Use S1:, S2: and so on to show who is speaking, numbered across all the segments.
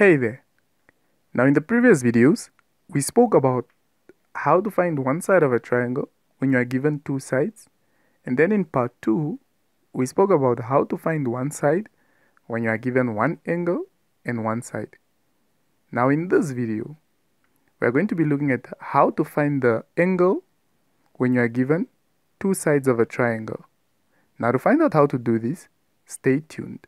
S1: Hey there! Now in the previous videos, we spoke about how to find one side of a triangle when you are given two sides. And then in part 2, we spoke about how to find one side when you are given one angle and one side. Now in this video, we are going to be looking at how to find the angle when you are given two sides of a triangle. Now to find out how to do this, stay tuned.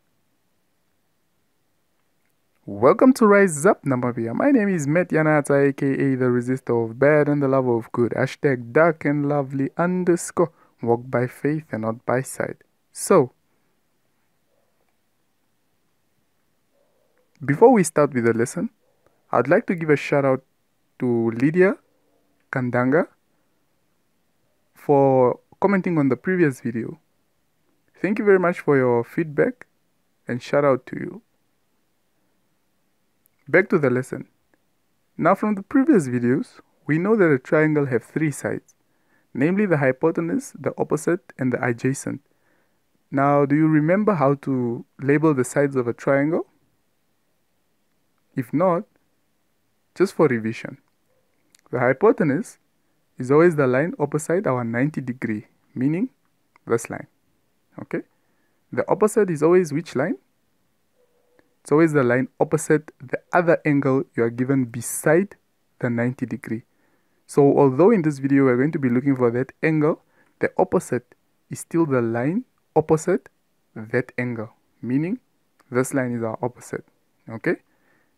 S1: Welcome to Raise Up Namibia. My name is Met Yanata, aka the resistor of bad and the lover of good. Hashtag dark and lovely underscore. Walk by faith and not by sight. So, before we start with the lesson, I'd like to give a shout out to Lydia Kandanga for commenting on the previous video. Thank you very much for your feedback and shout out to you. Back to the lesson. Now from the previous videos, we know that a triangle have three sides, namely the hypotenuse, the opposite, and the adjacent. Now, do you remember how to label the sides of a triangle? If not, just for revision. The hypotenuse is always the line opposite our 90 degree, meaning this line. Okay? The opposite is always which line? It's always the line opposite the other angle you are given beside the 90 degree. So although in this video we're going to be looking for that angle, the opposite is still the line opposite that angle, meaning this line is our opposite. Okay?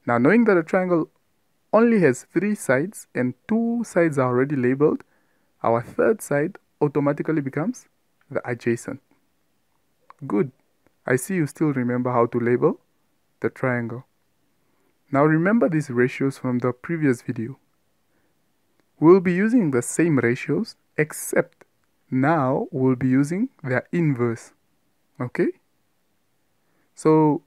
S1: Now knowing that a triangle only has three sides and two sides are already labeled, our third side automatically becomes the adjacent. Good. I see you still remember how to label the triangle. Now remember these ratios from the previous video. We'll be using the same ratios except now we'll be using their inverse. Okay? So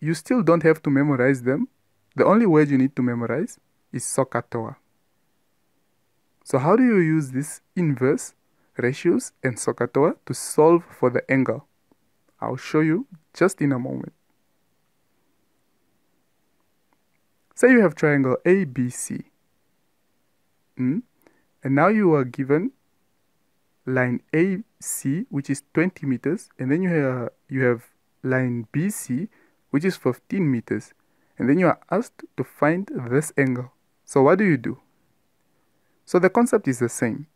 S1: you still don't have to memorize them. The only word you need to memorize is SOHCAHTOA. So how do you use this inverse ratios and SOHCAHTOA to solve for the angle? I'll show you just in a moment. Say you have triangle ABC. Mm? And now you are given line AC, which is 20 meters, and then you have, you have line BC, which is 15 meters. And then you are asked to find this angle. So what do you do? So the concept is the same.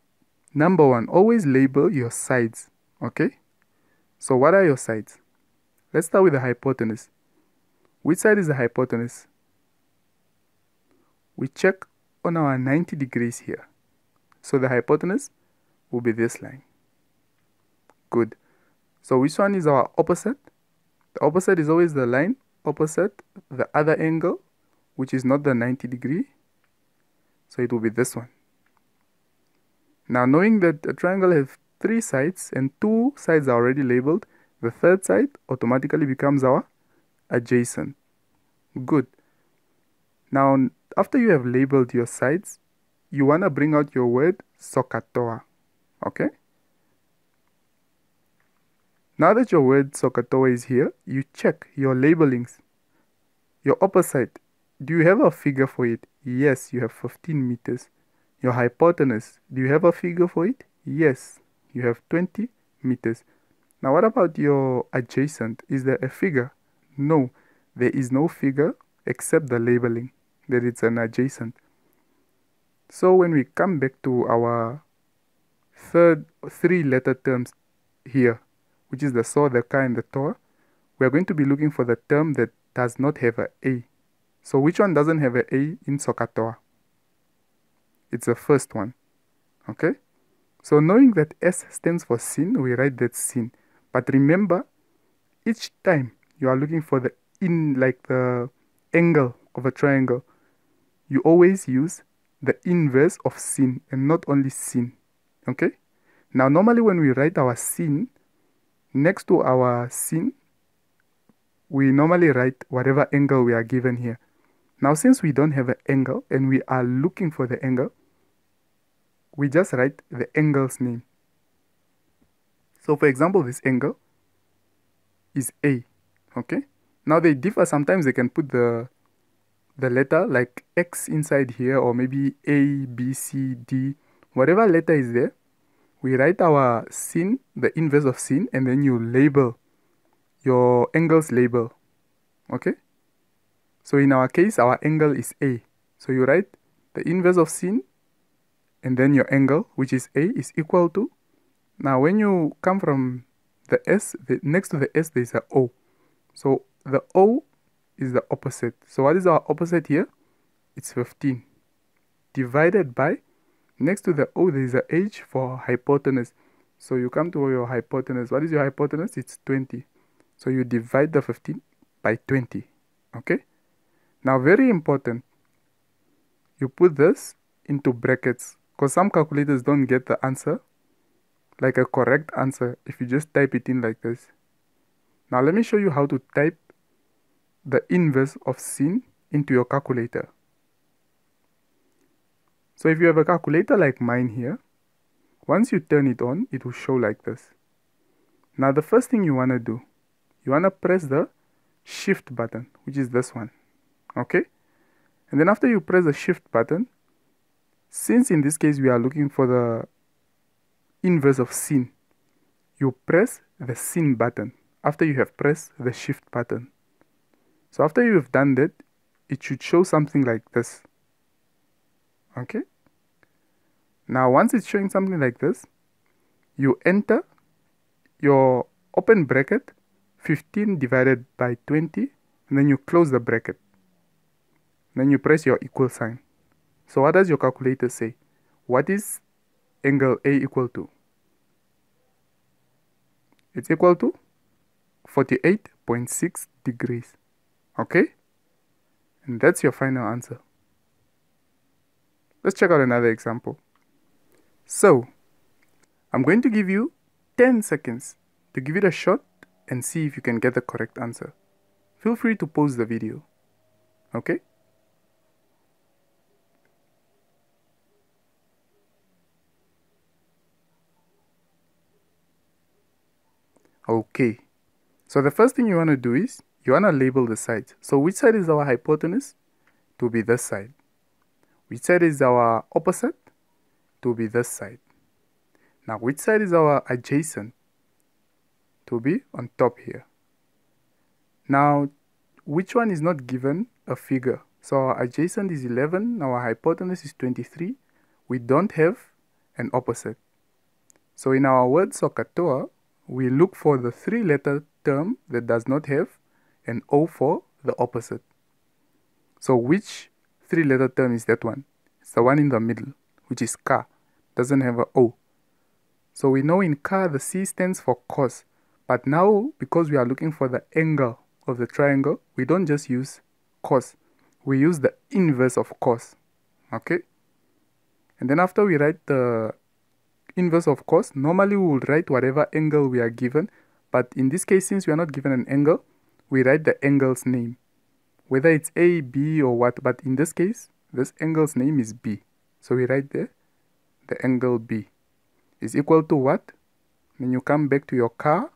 S1: Number one, always label your sides, okay? So what are your sides? Let's start with the hypotenuse. Which side is the hypotenuse? We check on our 90 degrees here. So the hypotenuse will be this line. Good. So which one is our opposite? The opposite is always the line opposite the other angle, which is not the 90 degree. So it will be this one. Now knowing that a triangle has three sides and two sides are already labeled, the third side automatically becomes our adjacent. Good. Now after you have labeled your sides, you want to bring out your word SOHCAHTOA. Okay? Now that your word SOHCAHTOA is here, you check your labelings. Your opposite, do you have a figure for it? Yes, you have 15 meters. Your hypotenuse, do you have a figure for it? Yes, you have 20 meters. Now what about your adjacent? Is there a figure? No, there is no figure except the labeling that it's an adjacent. So when we come back to our third three letter terms here, which is the saw, the car, and the to, we are going to be looking for the term that does not have a a. So which one doesn't have a a in SOHCAHTOA? It's the first one. Okay? So knowing that S stands for sin, we write that sin. But remember, each time you are looking for the in like the angle of a triangle, you always use the inverse of sin and not only sin. Okay? Now, normally when we write our sin, next to our sin, we normally write whatever angle we are given here. Now, since we don't have an angle and we are looking for the angle, we just write the angle's name. So, for example, this angle is A. Okay? Now they differ. Sometimes they can put the the letter like X inside here or maybe A, B, C, D, whatever letter is there. We write our sin, the inverse of sin, and then you label your angles label. Okay? So in our case, our angle is A. So you write the inverse of sin and then your angle, which is A, is equal to. Now when you come from the S, the, next to the S, there is a O. So the O is the opposite. So what is our opposite here? It's 15 divided by, next to the O, there is a H for hypotenuse. So you come to your hypotenuse. What is your hypotenuse? It's 20. So you divide the 15 by 20. Okay? Now very important, you put this into brackets because some calculators don't get the answer like a correct answer if you just type it in like this. Now let me show you how to type the inverse of sin into your calculator. So if you have a calculator like mine here, once you turn it on, it will show like this. Now the first thing you want to do, you want to press the shift button, which is this one. Okay? And then after you press the shift button, since in this case we are looking for the inverse of sin, you press the sin button after you have pressed the shift button. So after you've done that, it should show something like this. Okay? Now once it's showing something like this, you enter your open bracket 15 divided by 20 and then you close the bracket. Then you press your equal sign. So what does your calculator say? What is angle A equal to? It's equal to 48.6 degrees. Okay? And that's your final answer. Let's check out another example. So, I'm going to give you 10 seconds to give it a shot and see if you can get the correct answer. Feel free to pause the video. Okay? Okay. So the first thing you want to do is you want to label the sides. So which side is our hypotenuse? To be this side. Which side is our opposite? To be this side. Now which side is our adjacent? To be on top here. Now which one is not given a figure? So our adjacent is 11, our hypotenuse is 23. We don't have an opposite. So in our word SOHCAHTOA, we look for the three letter term that does not have an O for the opposite. So which three letter term is that one? It's the one in the middle, which is ka, doesn't have a O. So we know in ka the C stands for cos. But now, because we are looking for the angle of the triangle, we don't just use cos. We use the inverse of cos. Okay? And then after we write the inverse of cos, normally we will write whatever angle we are given. But in this case, since we are not given an angle, we write the angle's name. Whether it's A, B, or what. But in this case, this angle's name is B. So we write there, the angle B is equal to what? Then you come back to your car.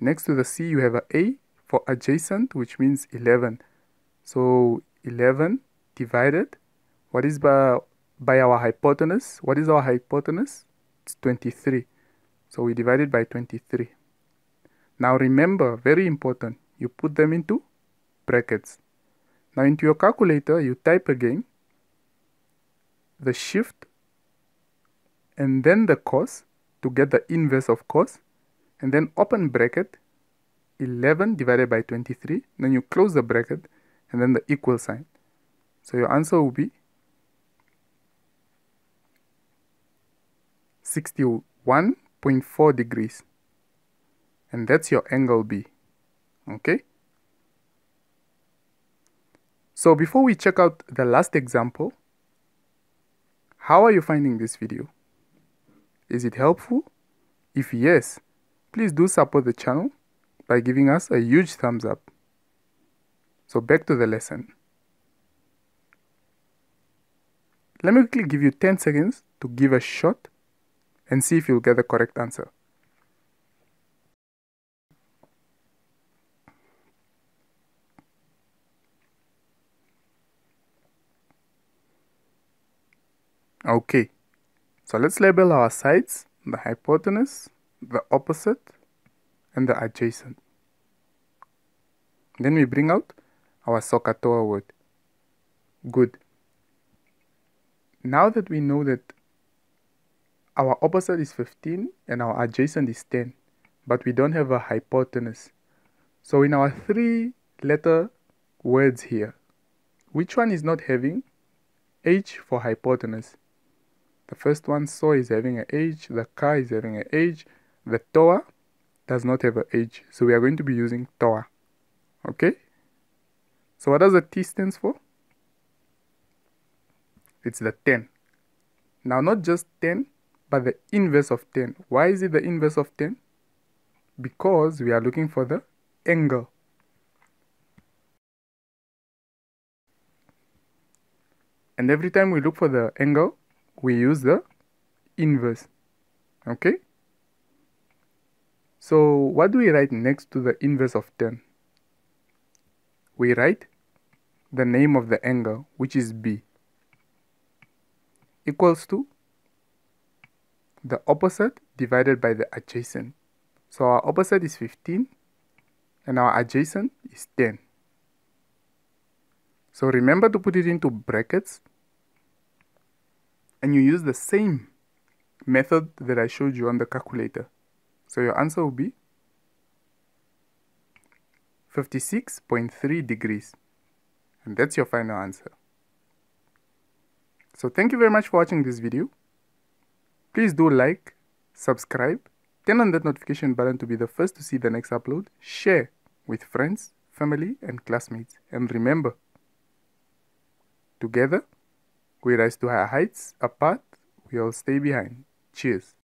S1: Next to the C, you have a A for adjacent, which means 11. So 11 divided, what is by, by our hypotenuse? What is our hypotenuse? It's 23. So we divide it by 23. Now remember, very important, you put them into brackets. Now into your calculator, you type again the shift and then the cos to get the inverse of cos and then open bracket 11 divided by 23 then you close the bracket and then the equal sign. So your answer will be 61.4 degrees. And that's your angle B okay? So before we check out the last example how are you finding this video? Is it helpful? If yes please do support the channel by giving us a huge thumbs up. So back to the lesson. Let me quickly give you 10 seconds to give a shot and see if you'll get the correct answer. Okay, so let's label our sides, the hypotenuse, the opposite, and the adjacent. Then we bring out our SOHCAHTOA word. Good. Now that we know that our opposite is 15 and our adjacent is 10, but we don't have a hypotenuse. So in our three letter words here, which one is not having H for hypotenuse? The first one, so is having an a H, the car is having an a H, the toa does not have an a H. So we are going to be using toa. Okay? So what does the T stands for? It's the tan. Now not just tan, but the inverse of tan. Why is it the inverse of tan? Because we are looking for the angle. And every time we look for the angle, we use the inverse. Okay? So what do we write next to the inverse of tan? We write the name of the angle, which is B, equals to the opposite divided by the adjacent. So our opposite is 15 and our adjacent is 10. So remember to put it into brackets and you use the same method that I showed you on the calculator. So your answer will be 56.3 degrees. And that's your final answer. So thank you very much for watching this video. Please do like, subscribe, turn on that notification button to be the first to see the next upload, share with friends, family and classmates. And remember, together we rise to higher heights, apart we all stay behind. Cheers.